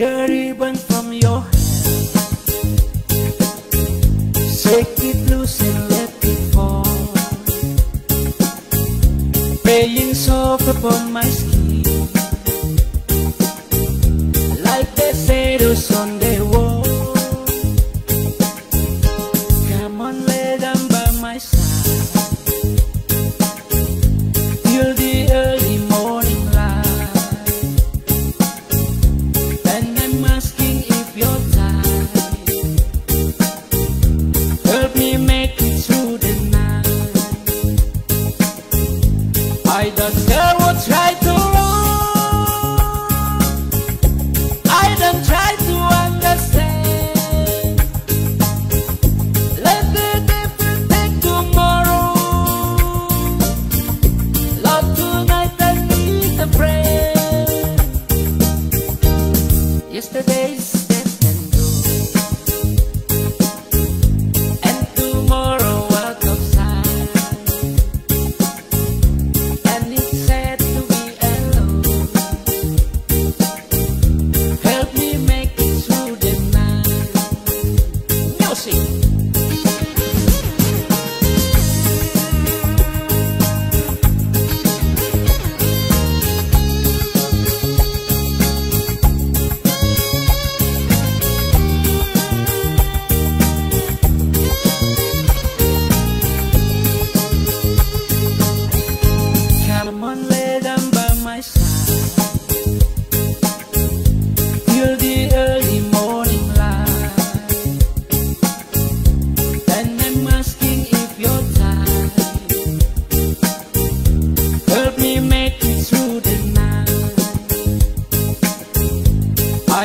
the ribbon from your Shake it loose and let it fall. Playing soft upon my skin Yesterday's